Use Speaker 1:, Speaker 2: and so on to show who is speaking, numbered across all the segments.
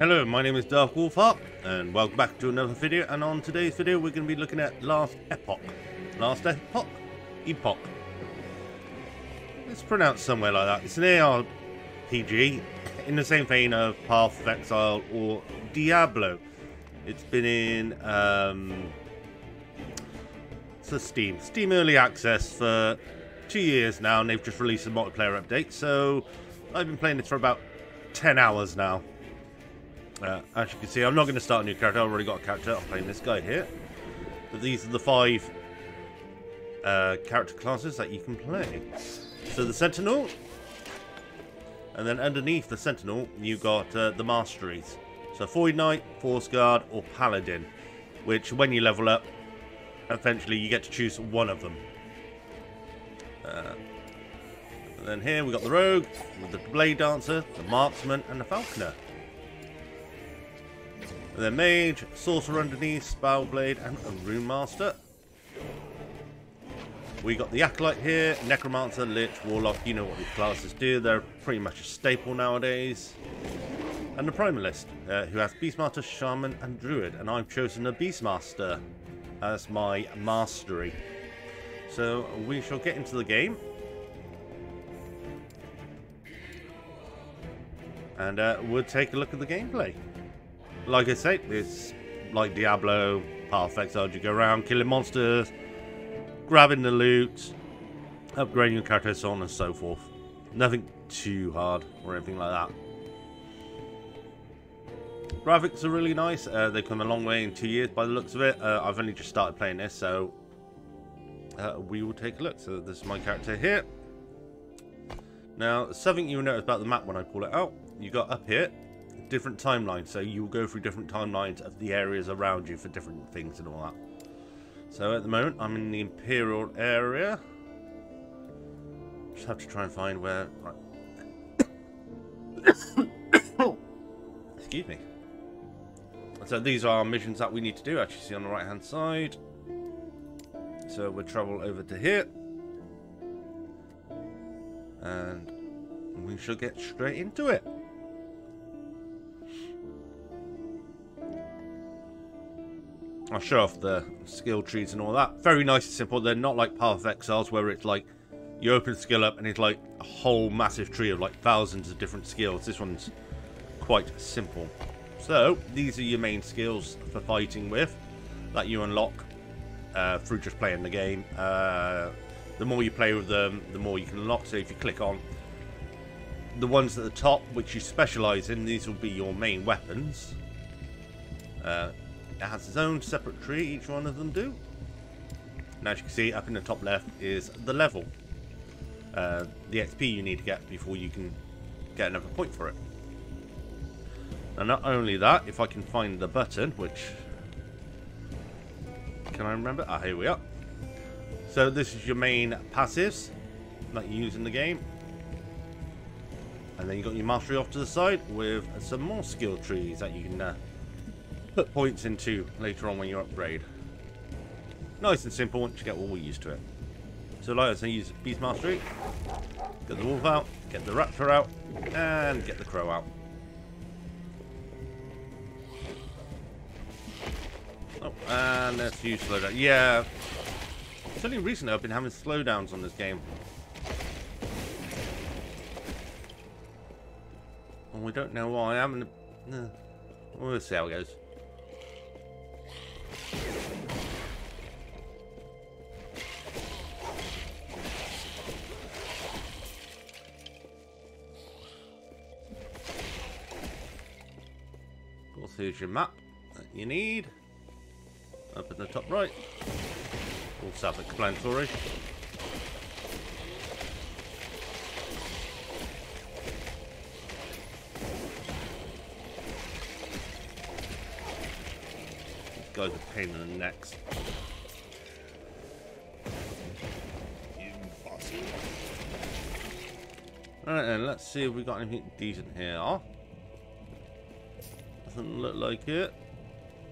Speaker 1: Hello, my name is Dark Wolfheart, and welcome back to another video. And on today's video, we're going to be looking at Last Epoch. Last Epoch? Epoch. It's pronounced somewhere like that. It's an ARPG in the same vein of Path of Exile or Diablo. It's been in um, so Steam, Steam Early Access for two years now, and they've just released a multiplayer update. So I've been playing this for about 10 hours now. Uh, as you can see, I'm not going to start a new character. I've already got a character. I'm playing this guy here. But these are the five uh, character classes that you can play. So the Sentinel, and then underneath the Sentinel, you've got uh, the Masteries. So Void Knight, Forge Guard, or Paladin, which when you level up, eventually you get to choose one of them. Uh, and then here we got the Rogue, the Blade Dancer, the Marksman, and the Falconer. Then Mage, Sorcerer underneath, Spellblade, and a Rune Master. We got the Acolyte here, Necromancer, Lich, Warlock, you know what these classes do, they're pretty much a staple nowadays. And the Primalist, uh, who has Beastmaster, Shaman, and Druid, and I've chosen a Beastmaster as my mastery. So we shall get into the game. And uh, we'll take a look at the gameplay like I say, it's like Diablo, Path of Exile. You go around killing monsters, grabbing the loot, upgrading your character, so on and so forth. Nothing too hard or anything like that. Graphics are really nice. Uh, they've come a long way in two years by the looks of it. Uh, I've only just started playing this, so uh, we will take a look. So this is my character here. Now, something you'll notice about the map when I pull it out, you got up here, different timelines. So you'll go through different timelines of the areas around you for different things and all that. So at the moment, I'm in the Imperial area. Just have to try and find where... Right. Excuse me. So these are missions that we need to do, actually see on the right hand side. So we'll travel over to here. And we shall get straight into it. I'll show off the skill trees and all that. Very nice and simple. They're not like Path of Exiles where it's like you open skill up and it's like a whole massive tree of like thousands of different skills. This one's quite simple. So these are your main skills for fighting with that you unlock uh, through just playing the game. Uh, the more you play with them, the more you can unlock. So if you click on the ones at the top, which you specialize in, these will be your main weapons. Uh, it has its own separate tree, each one of them do. And as you can see, up in the top left is the level. Uh, the XP you need to get before you can get another point for it. And not only that, if I can find the button, which... Can I remember? Ah, here we are. So this is your main passives that you use in the game. And then you've got your mastery off to the side with some more skill trees that you can uh, put points into later on when you upgrade. Nice and simple once you get all used to it. So like I say, use Beast Mastery, get the Wolf out, get the Raptor out, and get the Crow out. Oh, and there's a few slowdowns. Yeah, it's only recently I've been having slowdowns on this game. And we don't know why. I'm gonna... Uh, we'll see how it goes. Here's your map that you need. Up in the top right. All self-explanatory. Guys are pain in the necks. Alright then, let's see if we got anything decent here doesn't look like it.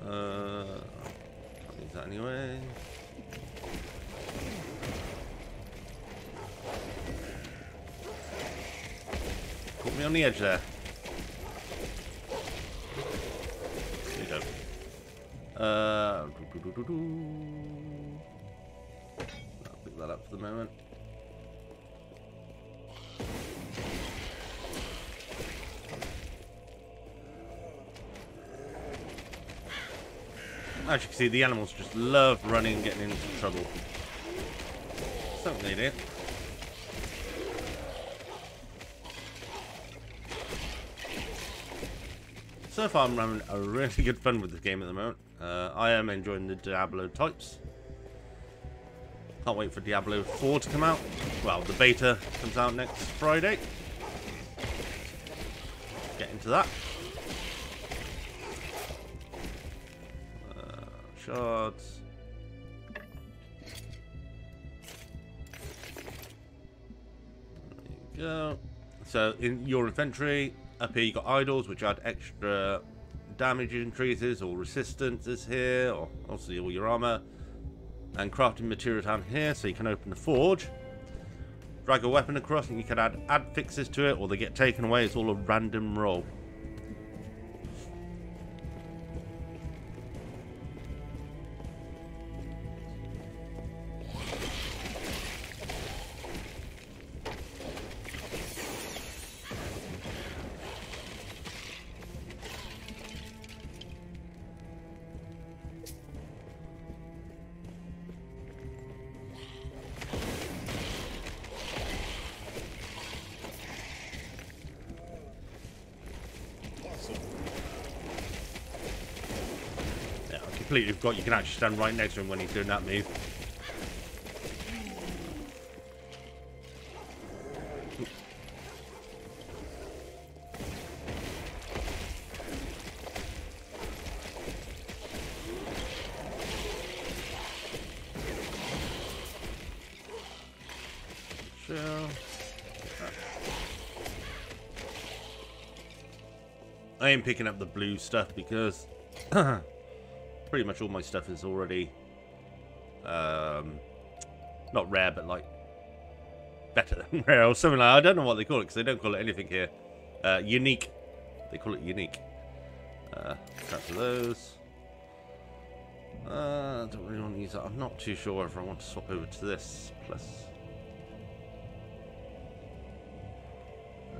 Speaker 1: Uh, can't use that anyway. Caught me on the edge there. There you go. Uh, doo -doo -doo I'll pick that up for the moment. As you can see, the animals just love running and getting into trouble. Don't need it. So far, I'm having a really good fun with this game at the moment. Uh, I am enjoying the Diablo types. Can't wait for Diablo 4 to come out. Well, the beta comes out next Friday. Get into that. Shards. There you go. So in your inventory, up here you got idols, which add extra damage increases or resistances here, or obviously all your armor. And crafting material down here, so you can open the forge. Drag a weapon across and you can add affixes to it, or they get taken away. It's all a random roll. Completely forgot you can actually stand right next to him when he's doing that move. Uh, I am picking up the blue stuff because pretty much all my stuff is already um, not rare, but like better than rare or something like. I don't know what they call it because they don't call it anything here. Uh, unique. They call it unique. Uh, those. Uh, don't really want to use that. I'm not too sure if I want to swap over to this plus.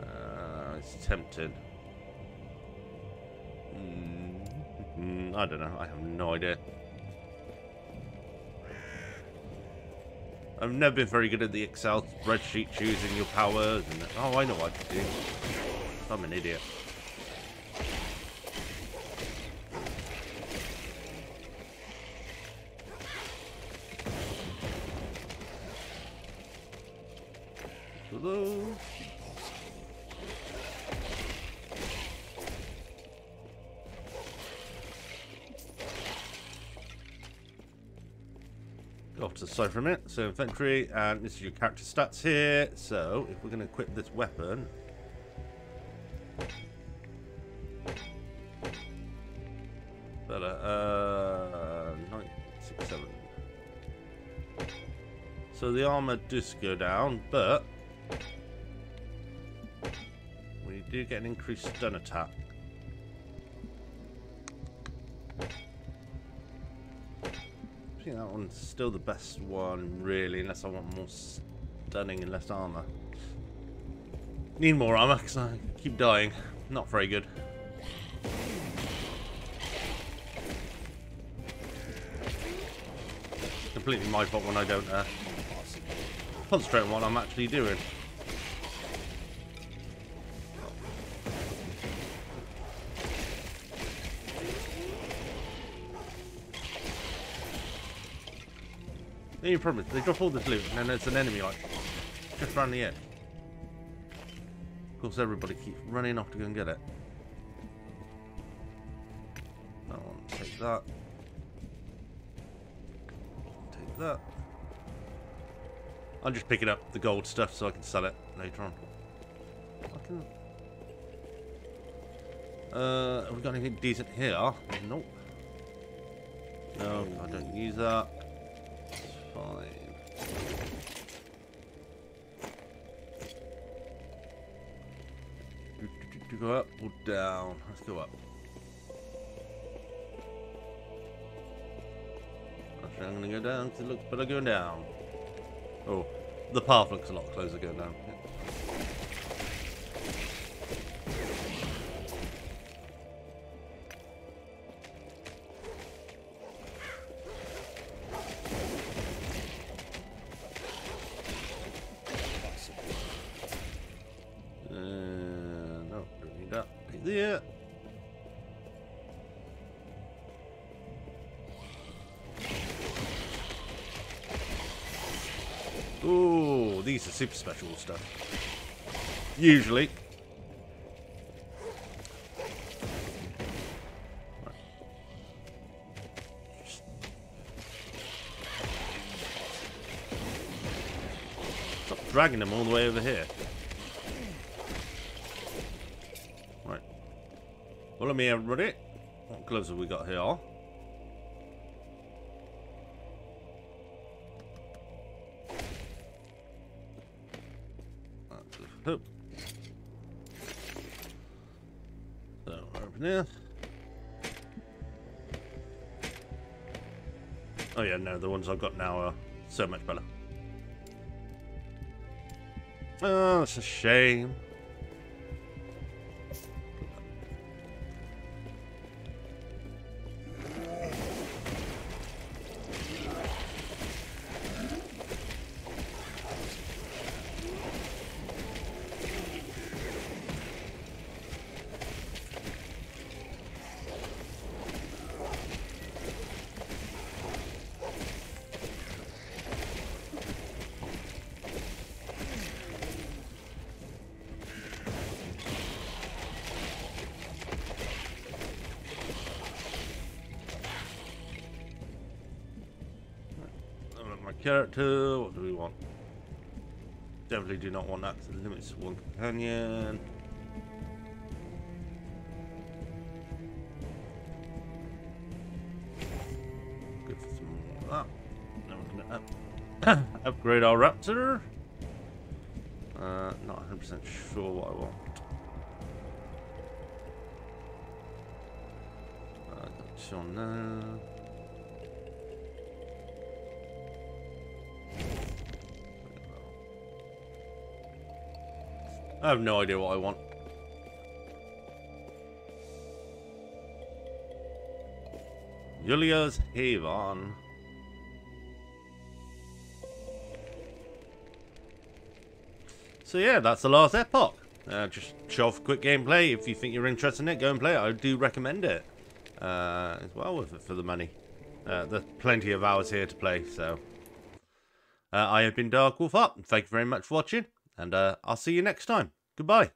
Speaker 1: Uh, it's tempting. I don't know. I have no idea. I've never been very good at the Excel spreadsheet choosing your powers. And oh, I know what to do. I'm an idiot. Off to the side for a minute. So infantry, and this is your character stats here. So if we're going to equip this weapon, but uh, nine, six, seven. So the armor does go down, but we do get an increased stun attack. Think that one's still the best one, really, unless I want more stunning and less armor. Need more armor, because I keep dying. Not very good. Completely my fault when I don't uh, concentrate on what I'm actually doing. The only they drop all this loot and then there's an enemy like just around the edge. Of course everybody keeps running off to go and get it. That one, take that. Take that. I'm just picking up the gold stuff so I can sell it later on. I can... Uh, have we got anything decent here? Nope. No, I don't use that go up or down? Let's go up. Actually, I'm gonna go down because it looks better going down. Oh, the path looks a lot closer going down. There. Ooh, these are super special stuff. Usually. Stop dragging them all the way over here. Follow me, everybody. What gloves have we got here? So, open. Oh yeah, no, the ones I've got now are so much better. Oh, it's a shame. Character. What do we want? Definitely do not want that because it limits one companion. Good for some more of that. Now to up upgrade our raptor. Uh, not 100% sure what I want. Uh, got on there. I have no idea what I want. Julia's Haven. So yeah, that's the last epoch. Uh, just show off quick gameplay. If you think you're interested in it, go and play it. I do recommend it. Uh, it's well worth it for the money. Uh, there's plenty of hours here to play, so... Uh, I have been Dark Wolfheart. Thank you very much for watching, and uh, I'll see you next time. Goodbye.